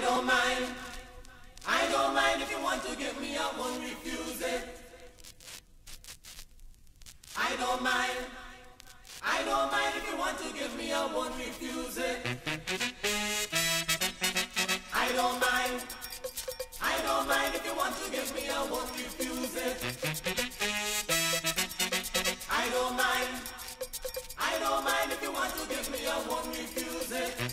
I don't mind. I don't mind if you want to give me, I won't refuse it. I don't mind. I don't mind if you want to give me, I won't refuse it. I don't mind. I don't mind if you want to give me, I won't refuse it. I don't mind. I don't mind if you want to give me, I won't refuse it.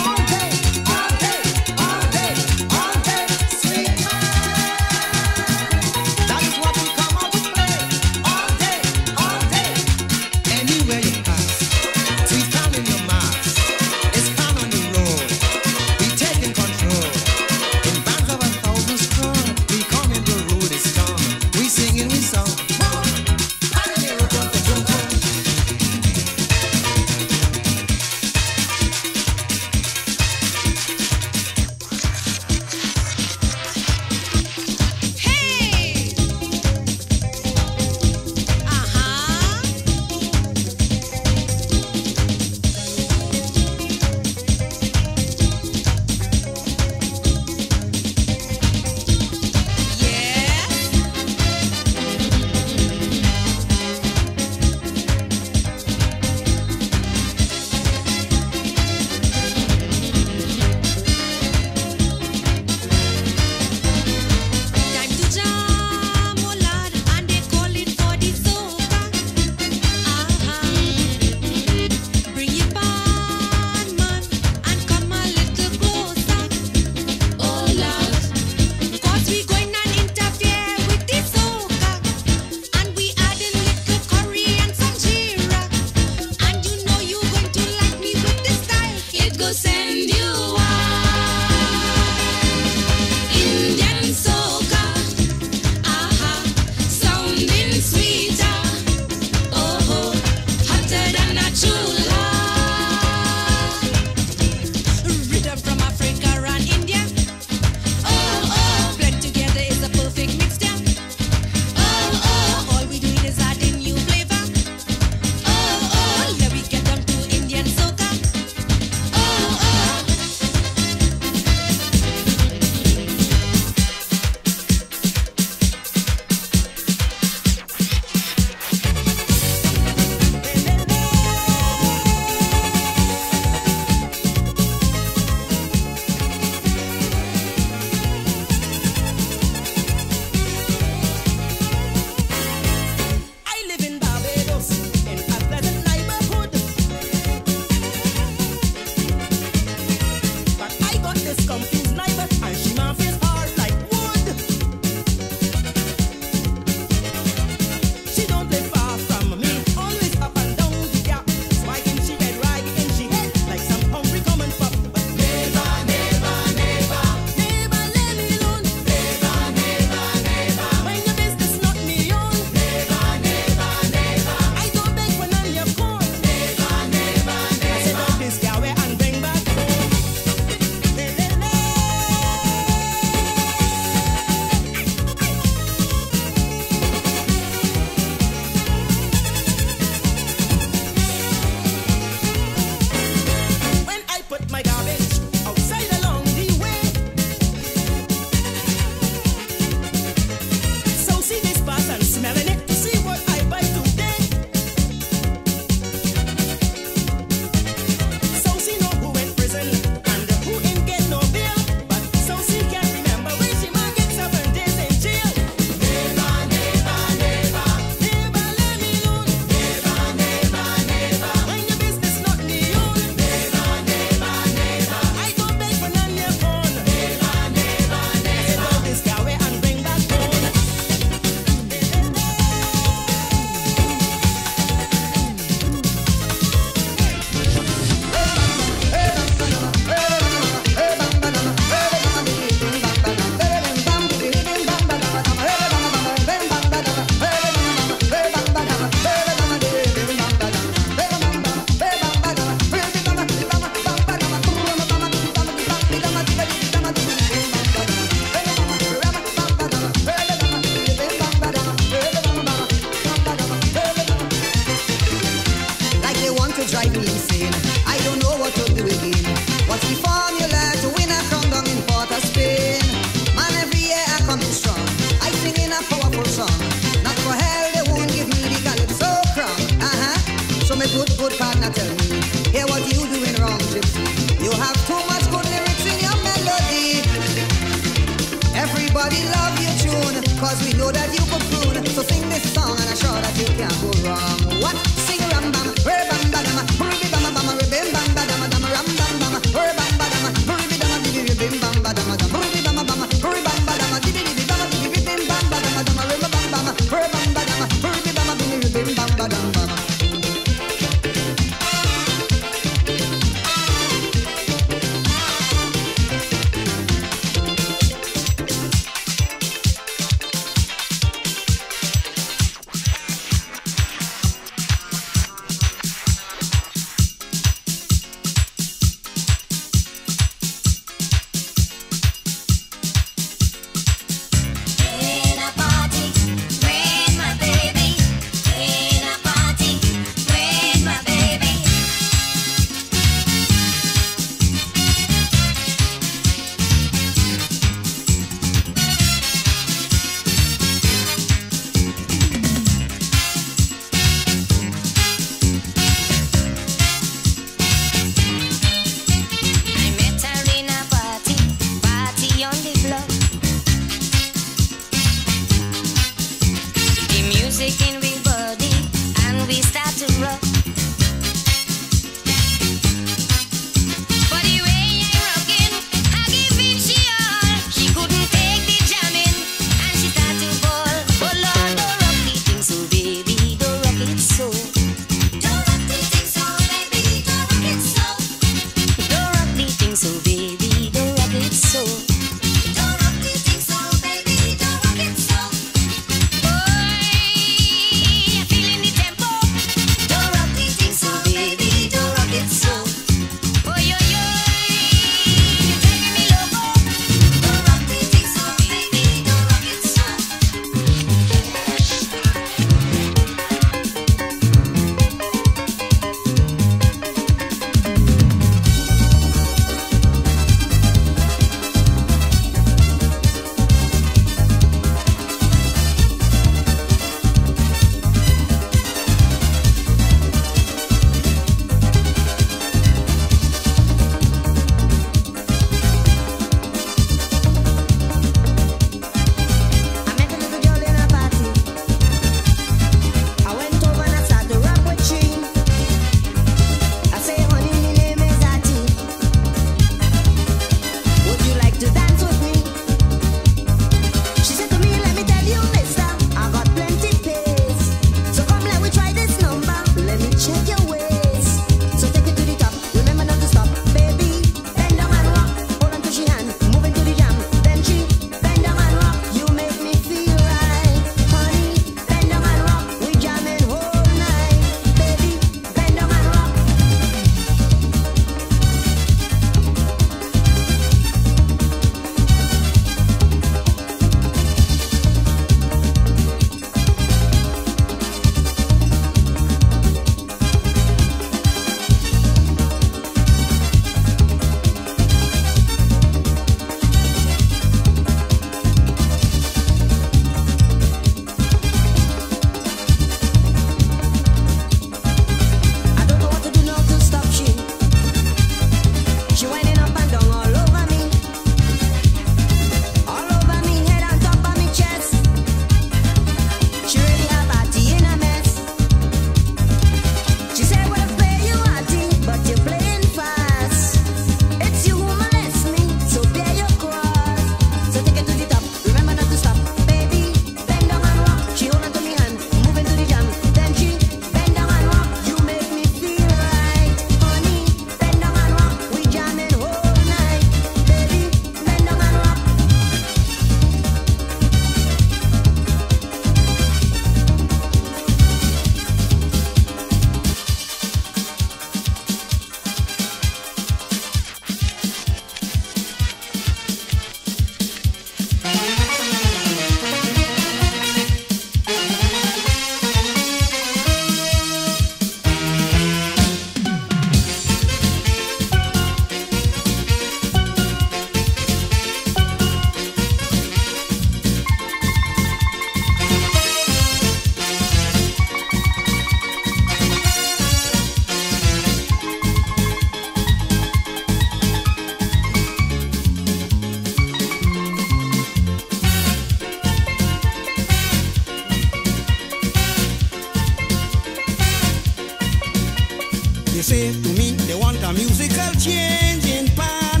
They say to me they want a musical change in pan.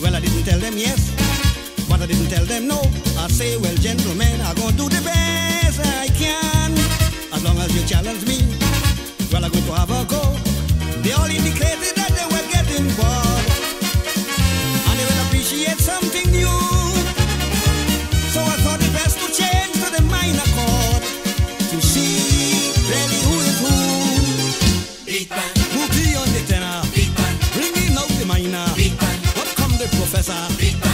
Well, I didn't tell them yes, but I didn't tell them no. I say, well, gentlemen, I'm gonna do the best I can. As long as you challenge me, well, I'm going to have a go. They all indicated that they were getting bored, and they will appreciate something new. So I thought it best to change to the minor chord to see come the